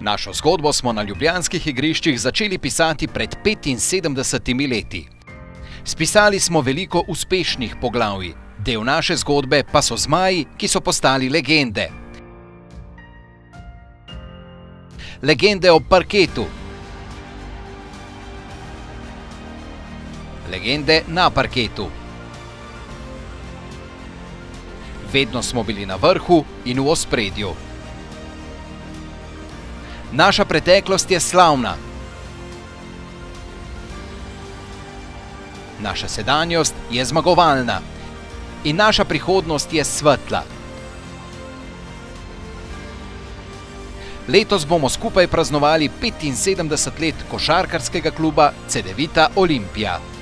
Našo zgodbo smo na ljubljanskih igriščih začeli pisati pred 75 leti. Spisali smo veliko uspešnih poglavij, del naše zgodbe pa so zmaji, ki so postali legende. Legende o parketu. Legende na parketu. Vedno smo bili na vrhu in v ospredju. Naša preteklost je slavna. Naša sedanjost je zmagovalna. In naša prihodnost je svetla. Letos bomo skupaj praznovali 75 let košarkarskega kluba Cedevita Olimpija.